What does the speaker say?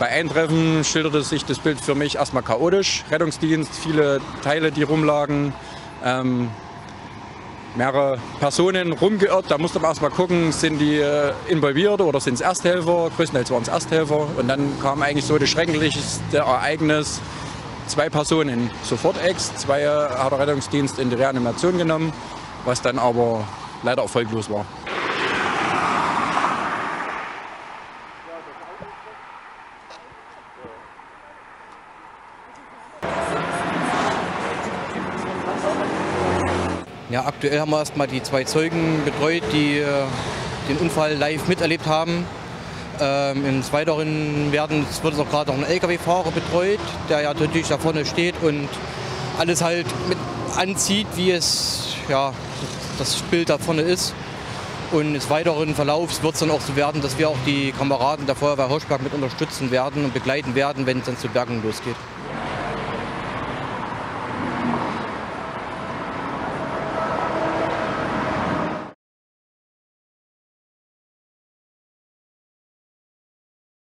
eintreffen, schilderte sich das Bild für mich erstmal chaotisch. Rettungsdienst, viele Teile, die rumlagen, ähm, mehrere Personen rumgeirrt. Da musste man erstmal gucken, sind die äh, involviert oder sind es Ersthelfer? Größtenteils waren es Ersthelfer. Und dann kam eigentlich so das schrecklichste Ereignis. Zwei Personen sofort ex, zwei hat der Rettungsdienst in die Reanimation genommen, was dann aber leider erfolglos war. Ja, aktuell haben wir erstmal die zwei Zeugen betreut, die äh, den Unfall live miterlebt haben. Ähm, Im Weiteren werden, es wird auch gerade noch ein Lkw-Fahrer betreut, der ja natürlich da vorne steht und alles halt mit anzieht, wie es ja, das Bild da vorne ist. Und des weiteren Verlaufs wird es dann auch so werden, dass wir auch die Kameraden der Feuerwehr Hoschberg mit unterstützen werden und begleiten werden, wenn es dann zu Bergen losgeht.